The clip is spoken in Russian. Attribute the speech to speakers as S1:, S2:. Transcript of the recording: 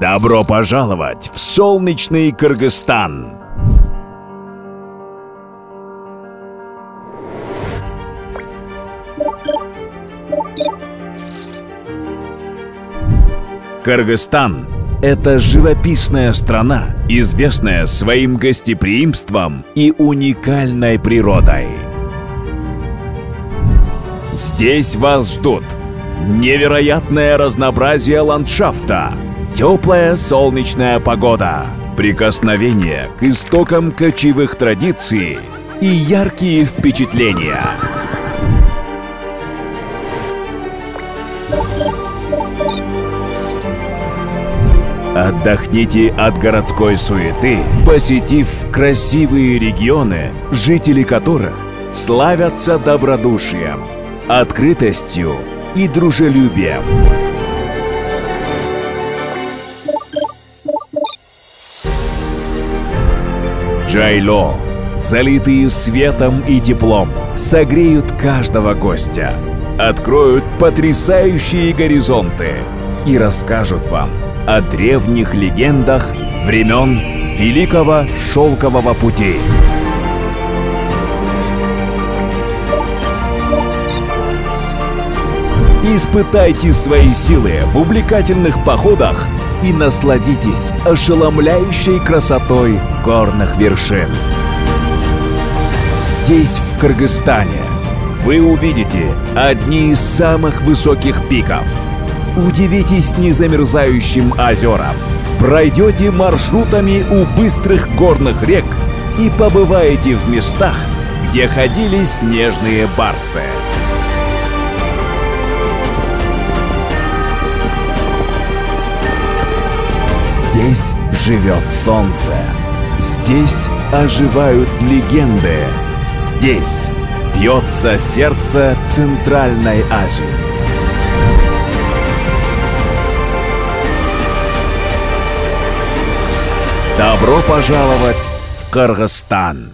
S1: Добро пожаловать в солнечный Кыргызстан! Кыргызстан – это живописная страна, известная своим гостеприимством и уникальной природой. Здесь вас ждут невероятное разнообразие ландшафта, теплая солнечная погода, прикосновение к истокам кочевых традиций и яркие впечатления – Отдохните от городской суеты, посетив красивые регионы, жители которых славятся добродушием, открытостью и дружелюбием. Джайло, залитые светом и теплом, согреют каждого гостя, откроют потрясающие горизонты и расскажут вам – о древних легендах времен Великого Шелкового Пути. Испытайте свои силы в увлекательных походах и насладитесь ошеломляющей красотой горных вершин. Здесь, в Кыргызстане, вы увидите одни из самых высоких пиков – Удивитесь незамерзающим озерам. Пройдете маршрутами у быстрых горных рек и побываете в местах, где ходили снежные барсы. Здесь живет солнце. Здесь оживают легенды. Здесь бьется сердце Центральной Азии. Добро пожаловать в Кыргызстан!